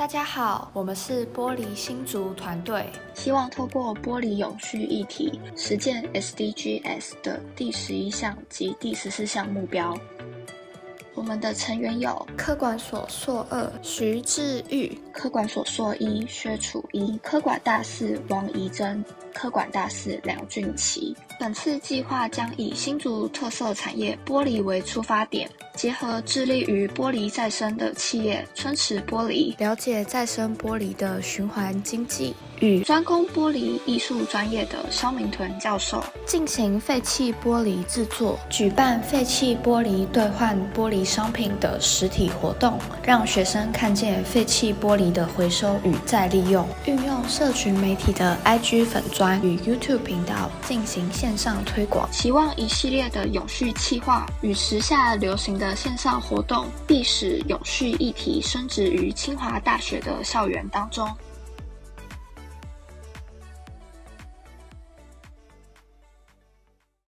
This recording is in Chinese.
大家好，我们是玻璃新竹团队，希望透过玻璃永续议题，实践 SDGs 的第十一项及第十四项目标。我们的成员有科管所硕二徐志玉、科管所硕一薛楚一、科管大四王怡珍、科管大四梁俊奇。本次计划将以新竹特色产业玻璃为出发点，结合致力于玻璃再生的企业春池玻璃，了解再生玻璃的循环经济。与专攻玻璃艺术专业的肖明屯教授进行废弃玻璃制作，举办废弃玻璃兑换玻璃商品的实体活动，让学生看见废弃玻璃的回收与再利用。运用社群媒体的 IG 粉砖与 YouTube 频道进行线上推广，期望一系列的永续企划与时下流行的线上活动，必使永续议题升值于清华大学的校园当中。